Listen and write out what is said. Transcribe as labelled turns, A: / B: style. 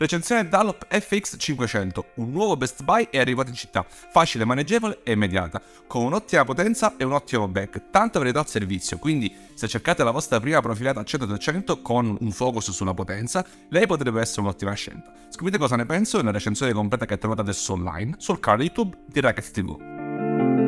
A: Recensione Dallop FX 500, un nuovo Best Buy è arrivato in città, facile, maneggevole e immediata, con un'ottima potenza e un ottimo back, tanta varietà al servizio, quindi se cercate la vostra prima profilata al 100% con un focus sulla potenza, lei potrebbe essere un'ottima scelta. Scrivete cosa ne penso nella recensione completa che trovate adesso online sul canale YouTube di Rackets TV.